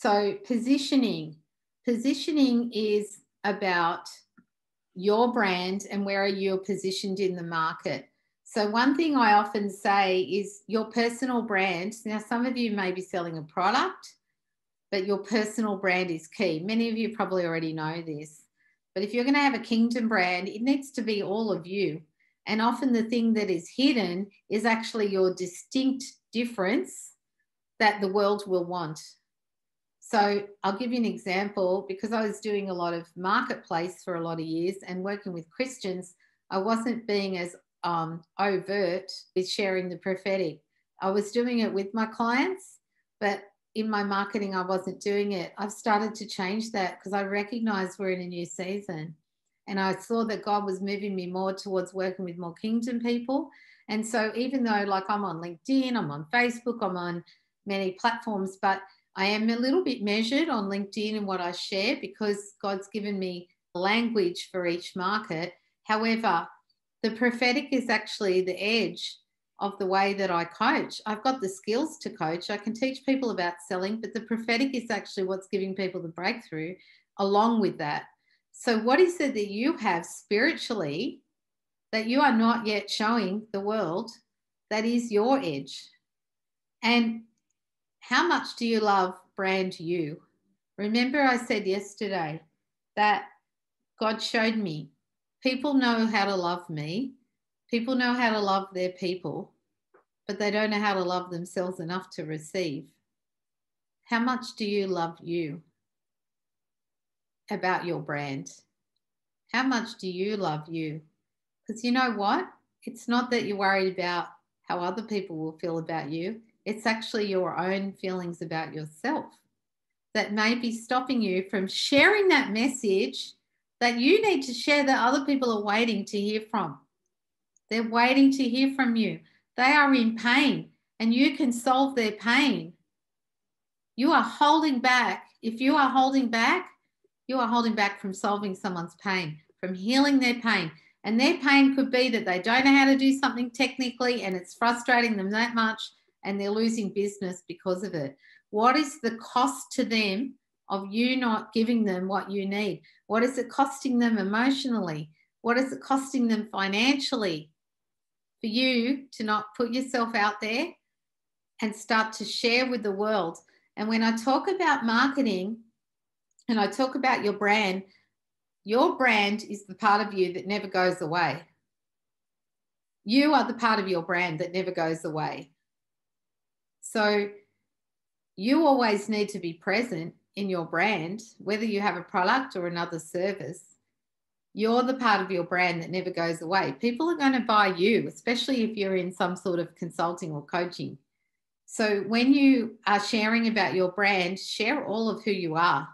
So, positioning. Positioning is about your brand and where are you positioned in the market. So, one thing I often say is your personal brand. Now, some of you may be selling a product, but your personal brand is key. Many of you probably already know this. But if you're going to have a kingdom brand, it needs to be all of you. And often the thing that is hidden is actually your distinct difference that the world will want. So I'll give you an example because I was doing a lot of marketplace for a lot of years and working with Christians. I wasn't being as um, overt with sharing the prophetic. I was doing it with my clients, but in my marketing, I wasn't doing it. I've started to change that because I recognize we're in a new season. And I saw that God was moving me more towards working with more kingdom people. And so, even though, like, I'm on LinkedIn, I'm on Facebook, I'm on many platforms, but I am a little bit measured on LinkedIn and what I share because God's given me language for each market. However, the prophetic is actually the edge of the way that I coach. I've got the skills to coach. I can teach people about selling, but the prophetic is actually what's giving people the breakthrough along with that. So, what is it that you have spiritually that you are not yet showing the world that is your edge? And how much do you love brand you? Remember, I said yesterday that God showed me people know how to love me, people know how to love their people, but they don't know how to love themselves enough to receive. How much do you love you about your brand? How much do you love you? Because you know what? It's not that you're worried about how other people will feel about you. It's actually your own feelings about yourself that may be stopping you from sharing that message that you need to share that other people are waiting to hear from. They're waiting to hear from you. They are in pain and you can solve their pain. You are holding back. If you are holding back, you are holding back from solving someone's pain, from healing their pain. And their pain could be that they don't know how to do something technically and it's frustrating them that much and they're losing business because of it. What is the cost to them of you not giving them what you need? What is it costing them emotionally? What is it costing them financially for you to not put yourself out there and start to share with the world? And when I talk about marketing and I talk about your brand, your brand is the part of you that never goes away. You are the part of your brand that never goes away. So you always need to be present in your brand, whether you have a product or another service. You're the part of your brand that never goes away. People are going to buy you, especially if you're in some sort of consulting or coaching. So when you are sharing about your brand, share all of who you are.